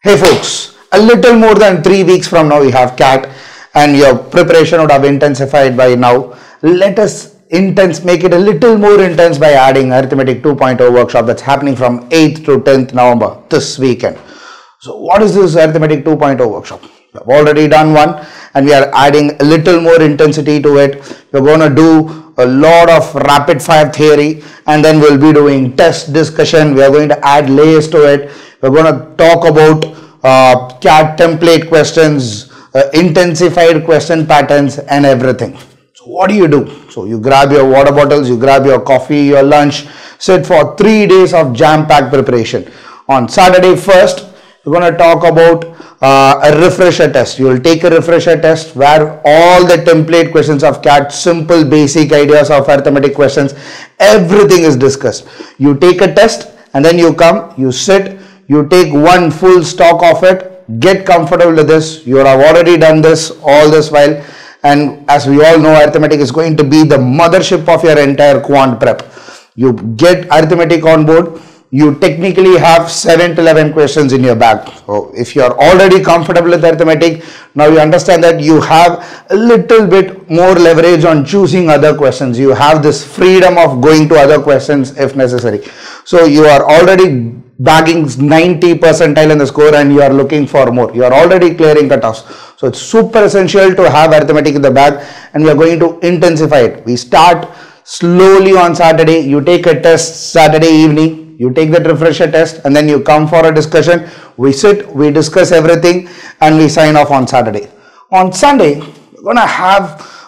Hey folks, a little more than three weeks from now we have CAT and your preparation would have intensified by now. Let us intense make it a little more intense by adding arithmetic 2.0 workshop that's happening from 8th to 10th November this weekend. So what is this arithmetic 2.0 workshop? We have already done one and we are adding a little more intensity to it. We're going to do a lot of rapid fire theory and then we'll be doing test discussion. We are going to add layers to it. We're going to talk about uh, CAT template questions, uh, intensified question patterns and everything. So what do you do? So you grab your water bottles, you grab your coffee, your lunch, sit for three days of jam-packed preparation. On Saturday first, we're going to talk about uh, a refresher test. You will take a refresher test where all the template questions of CAT, simple basic ideas of arithmetic questions, everything is discussed. You take a test and then you come, you sit, you take one full stock of it, get comfortable with this. You have already done this all this while and as we all know arithmetic is going to be the mothership of your entire quant prep. You get arithmetic on board you technically have 7 to 11 questions in your bag. So if you are already comfortable with arithmetic, now you understand that you have a little bit more leverage on choosing other questions. You have this freedom of going to other questions if necessary. So you are already bagging 90 percentile in the score and you are looking for more. You are already clearing cutoffs. So it's super essential to have arithmetic in the bag and we are going to intensify it. We start slowly on Saturday. You take a test Saturday evening you take that refresher test and then you come for a discussion. We sit we discuss everything and we sign off on saturday. On sunday we're going to have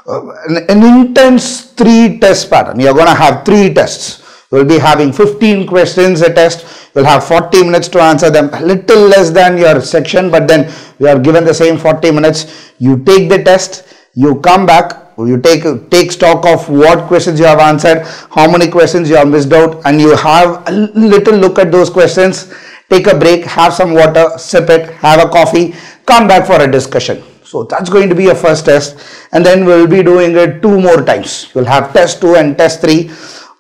uh, an, intense three test pattern. You're going to have three tests. You'll be having 15 questions a test. You'll have 40 minutes to answer them. A little less than your section but then you are given the same 40 minutes. You take the test. You come back you take take stock of what questions you have answered how many questions you have missed out and you have a little look at those questions take a break have some water sip it have a coffee come back for a discussion. So that's going to be a first test and then we'll be doing it two more times. You'll have test 2 and test 3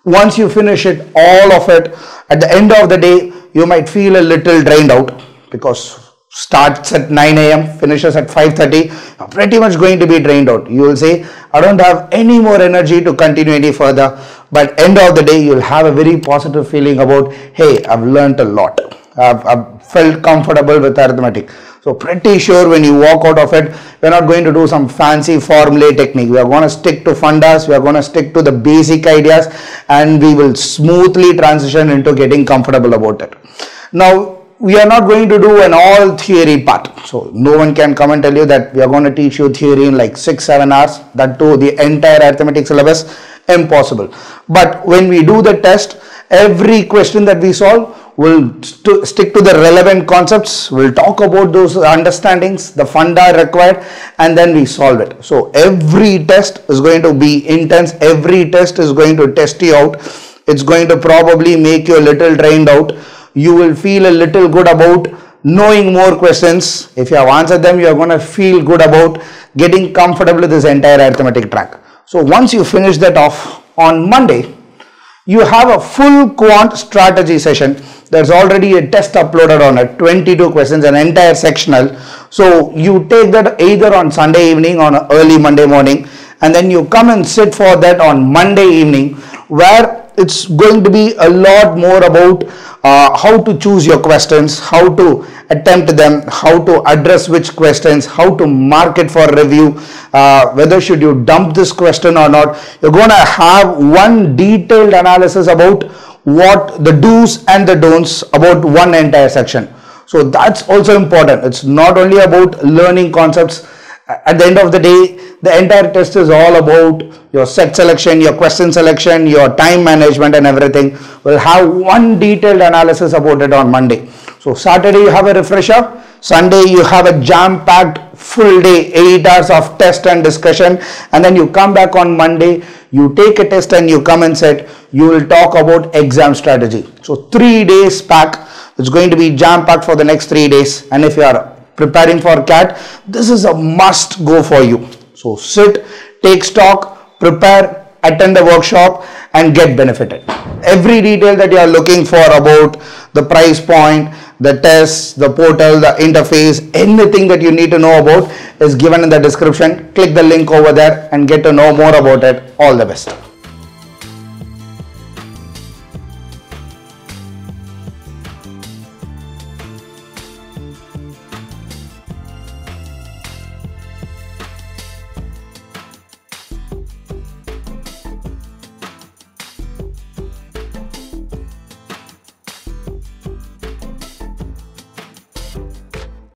once you finish it all of it at the end of the day you might feel a little drained out because starts at 9 a.m finishes at 5.30 pretty much going to be drained out. You will say i don't have any more energy to continue any further. But end of the day you'll have a very positive feeling about hey i've learned a lot. I've, I've felt comfortable with arithmetic. So pretty sure when you walk out of it we're not going to do some fancy formulae technique. We are going to stick to fundas. We are going to stick to the basic ideas and we will smoothly transition into getting comfortable about it. Now we are not going to do an all theory part. So no one can come and tell you that we are going to teach you theory in like 6-7 hours. That too the entire arithmetic syllabus impossible. But when we do the test, every question that we solve will st stick to the relevant concepts. We'll talk about those understandings, the funda required and then we solve it. So every test is going to be intense. Every test is going to test you out. It's going to probably make you a little drained out you will feel a little good about knowing more questions. If you have answered them, you are going to feel good about getting comfortable with this entire arithmetic track. So once you finish that off on Monday, you have a full quant strategy session. There's already a test uploaded on it, 22 questions, an entire sectional. So you take that either on Sunday evening or early Monday morning and then you come and sit for that on Monday evening where it's going to be a lot more about uh, how to choose your questions, how to attempt them, how to address which questions, how to mark it for review, uh, whether should you dump this question or not. You're going to have one detailed analysis about what the do's and the don'ts about one entire section. So that's also important. It's not only about learning concepts. At the end of the day, the entire test is all about your set selection, your question selection, your time management and everything. We'll have one detailed analysis about it on Monday. So Saturday you have a refresher, Sunday you have a jam-packed full day, 8 hours of test and discussion and then you come back on Monday, you take a test and you come and set, you will talk about exam strategy. So 3 days pack, it's going to be jam-packed for the next 3 days and if you are preparing for CAT, this is a must go for you. So sit, take stock, prepare, attend the workshop and get benefited. Every detail that you are looking for about the price point, the tests, the portal, the interface, anything that you need to know about is given in the description. Click the link over there and get to know more about it. All the best.